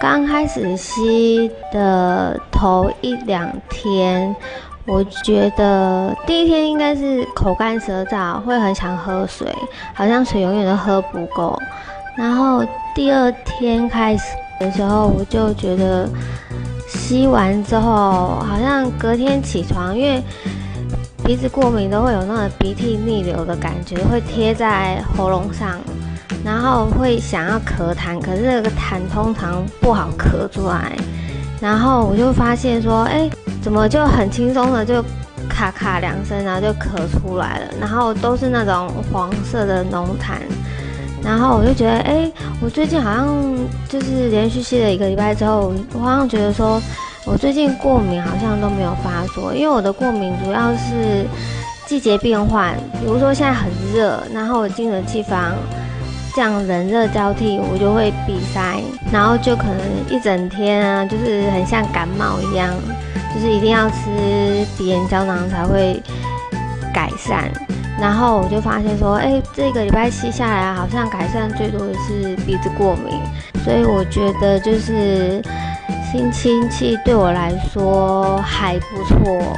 刚开始吸的头一两天，我觉得第一天应该是口干舌燥，会很想喝水，好像水永远都喝不够。然后第二天开始的时候，我就觉得吸完之后，好像隔天起床，因为鼻子过敏都会有那种鼻涕逆流的感觉，会贴在喉咙上。然后会想要咳痰，可是这个痰通常不好咳出来。然后我就发现说，哎，怎么就很轻松的就咔咔两声，然后就咳出来了。然后都是那种黄色的浓痰。然后我就觉得，哎，我最近好像就是连续吸了一个礼拜之后，我好像觉得说我最近过敏好像都没有发作，因为我的过敏主要是季节变换，比如说现在很热，然后我进了气房。这样冷热交替，我就会鼻塞，然后就可能一整天啊，就是很像感冒一样，就是一定要吃鼻炎胶囊才会改善。然后我就发现说，哎，这个礼拜吸下来，好像改善最多的是鼻子过敏，所以我觉得就是新亲戚对我来说还不错。